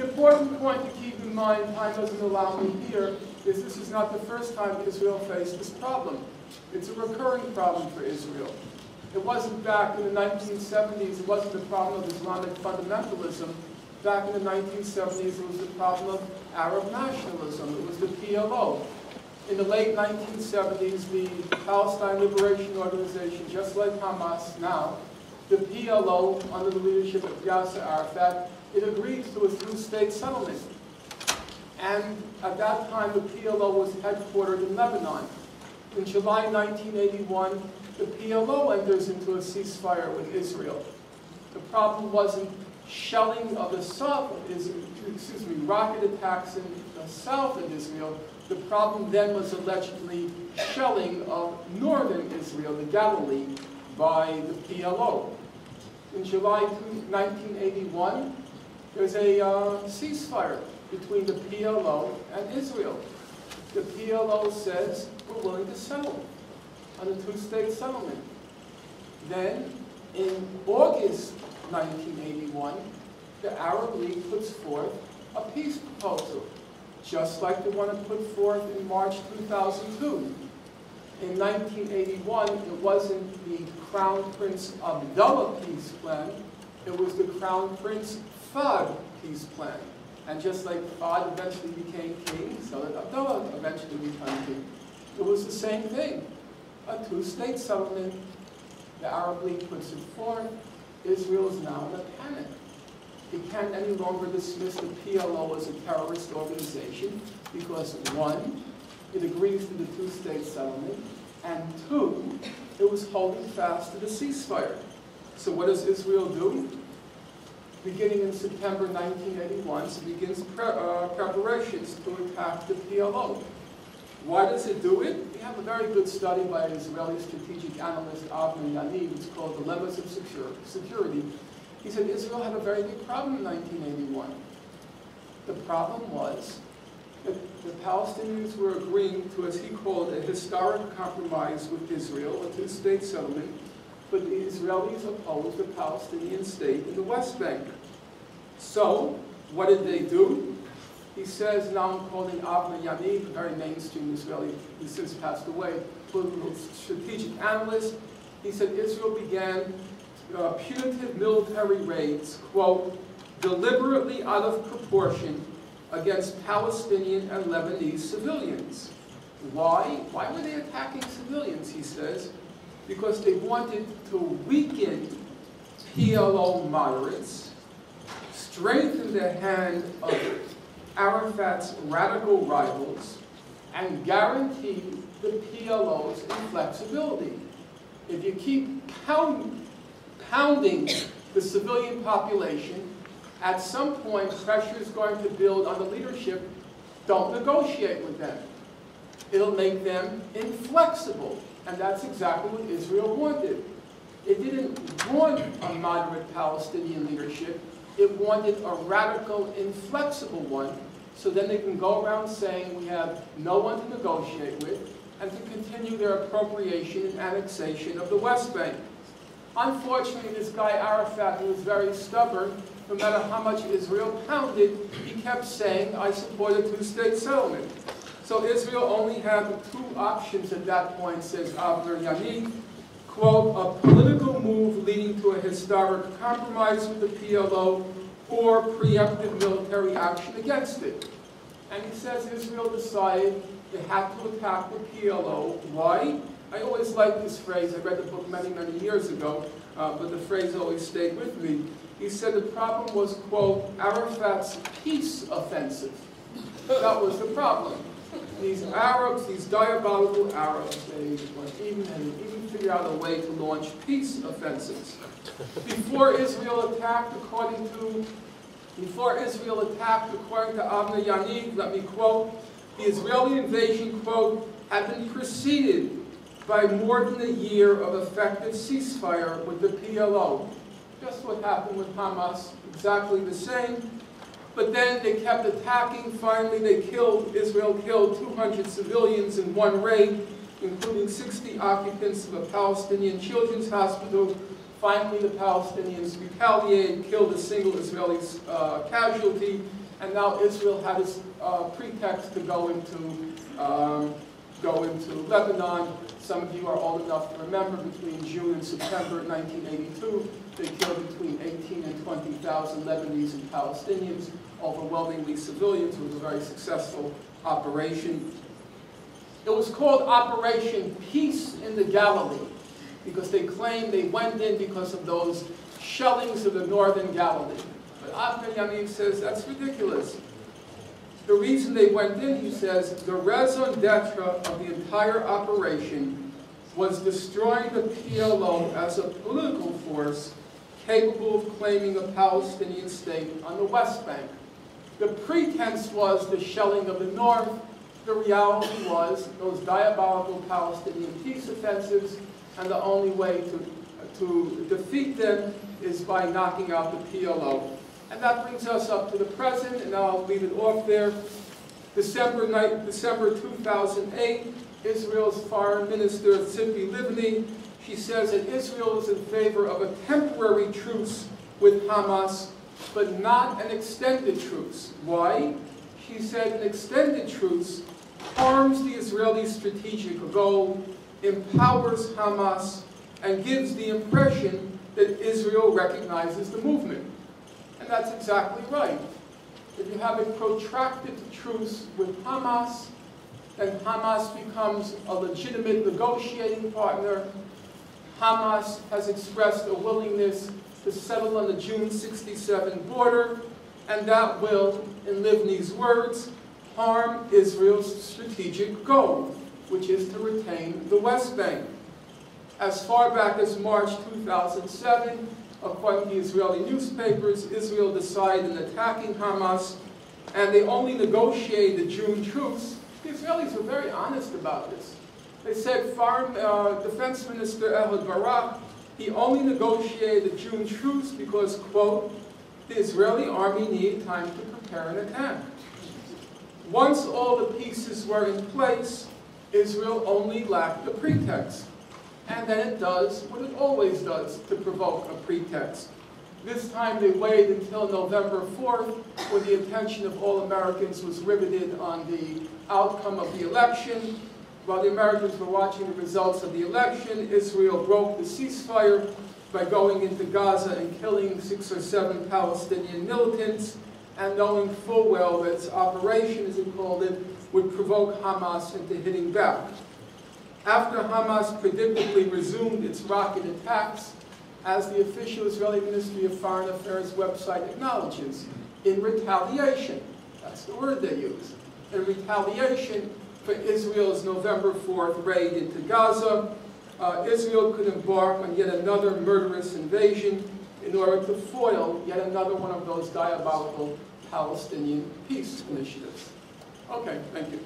The important point to keep in mind, time doesn't allow me here, is this is not the first time Israel faced this problem. It's a recurring problem for Israel. It wasn't back in the 1970s, it wasn't the problem of Islamic fundamentalism. Back in the 1970s, it was the problem of Arab nationalism. It was the PLO. In the late 1970s, the Palestine Liberation Organization, just like Hamas now, the PLO, under the leadership of Yasser Arafat, it agreed to a two-state settlement. And at that time, the PLO was headquartered in Lebanon. In July 1981, the PLO enters into a ceasefire with Israel. The problem wasn't shelling of the south of Israel, excuse me, rocket attacks in the south of Israel. The problem then was allegedly shelling of northern Israel, the Galilee, by the PLO. In July 1981, there's a uh, ceasefire between the PLO and Israel. The PLO says we're willing to settle on a two-state settlement. Then, in August 1981, the Arab League puts forth a peace proposal, just like the one it put forth in March 2002. In 1981, it wasn't the Crown Prince Abdullah peace plan, it was the Crown Prince Fahd peace plan. And just like Fahd eventually became king, so did Abdullah eventually became king. It was the same thing. A two-state settlement, the Arab League puts it forth, Israel is now in a panic. It can't any longer dismiss the PLO as a terrorist organization because one, it agrees to the two-state settlement, and two, it was holding fast to the ceasefire. So what does Israel do? Beginning in September 1981, it begins pre uh, preparations to attack the PLO. Why does it do it? We have a very good study by an Israeli strategic analyst, Avner Yaniv. It's called Dilemmas of Security. He said Israel had a very big problem in 1981. The problem was that the Palestinians were agreeing to, as he called, a historic compromise with Israel, a two-state settlement, but the Israelis opposed the Palestinian state in the West Bank. So, what did they do? He says, now I'm quoting Avner Yaniv, a very mainstream Israeli, he's since passed away, political strategic analyst. He said Israel began uh, punitive military raids, quote, deliberately out of proportion against Palestinian and Lebanese civilians. Why? Why were they attacking civilians, he says? Because they wanted to weaken PLO moderates, strengthen the hand of Arafat's radical rivals, and guarantee the PLO's inflexibility. If you keep pound, pounding the civilian population, at some point pressure is going to build on the leadership. Don't negotiate with them. It'll make them inflexible. And that's exactly what Israel wanted. It didn't want a moderate Palestinian leadership. It wanted a radical, inflexible one, so then they can go around saying we have no one to negotiate with, and to continue their appropriation and annexation of the West Bank. Unfortunately, this guy Arafat, who was very stubborn, no matter how much Israel pounded, he kept saying, I support a two-state settlement. So Israel only had two options at that point, says Avner Yaniv, quote, a political move leading to a historic compromise with the PLO or preemptive military action against it. And he says Israel decided they had to attack the PLO. Why? I always like this phrase. I read the book many, many years ago, uh, but the phrase always stayed with me. He said the problem was, quote, Arafat's peace offensive. That was the problem. These Arabs, these diabolical Arabs, they even, even figure out a way to launch peace offensives. Before Israel attacked, according to before Israel attacked, according to Avner Yaniv, let me quote, the Israeli invasion, quote, had been preceded by more than a year of effective ceasefire with the PLO. Just what happened with Hamas, exactly the same. But then they kept attacking. Finally, they killed, Israel killed 200 civilians in one raid, including 60 occupants of a Palestinian children's hospital. Finally, the Palestinians retaliated, killed a single Israeli uh, casualty, and now Israel had its uh, pretext to go into, um, go into Lebanon. Some of you are old enough to remember between June and September 1982, they killed between 18 and 20,000 Lebanese and Palestinians, overwhelmingly civilians. It was a very successful operation. It was called Operation Peace in the Galilee because they claimed they went in because of those shellings of the northern Galilee. But Avner Yaniv says that's ridiculous. The reason they went in, he says, the raison d'etre of the entire operation was destroying the PLO as a political force capable of claiming a Palestinian state on the West Bank. The pretense was the shelling of the north. The reality was those diabolical Palestinian peace offensives, and the only way to, to defeat them is by knocking out the PLO. And that brings us up to the present, and I'll leave it off there. December, night, December 2008, Israel's Foreign Minister Tzipi Livni, she says that Israel is in favor of a temporary truce with Hamas, but not an extended truce. Why? She said an extended truce harms the Israeli strategic goal, empowers Hamas, and gives the impression that Israel recognizes the movement. That's exactly right. If you have a protracted truce with Hamas, then Hamas becomes a legitimate negotiating partner. Hamas has expressed a willingness to settle on the June 67 border, and that will, in Livni's words, harm Israel's strategic goal, which is to retain the West Bank. As far back as March 2007, according to Israeli newspapers, Israel decided in attacking Hamas, and they only negotiated the June truce. The Israelis were very honest about this. They said Foreign uh, Defense Minister Ehud Barak, he only negotiated the June truce because, quote, the Israeli army needed time to prepare an attack. Once all the pieces were in place, Israel only lacked a pretext. And then it does what it always does to provoke a pretext. This time they waited until November 4th, when the attention of all Americans was riveted on the outcome of the election. While the Americans were watching the results of the election, Israel broke the ceasefire by going into Gaza and killing six or seven Palestinian militants, and knowing full well that its operation, as it called it, would provoke Hamas into hitting back. After Hamas predictably resumed its rocket attacks, as the official Israeli Ministry of Foreign Affairs website acknowledges, in retaliation, that's the word they use, in retaliation for Israel's November 4th raid into Gaza, uh, Israel could embark on yet another murderous invasion in order to foil yet another one of those diabolical Palestinian peace initiatives. Okay, thank you.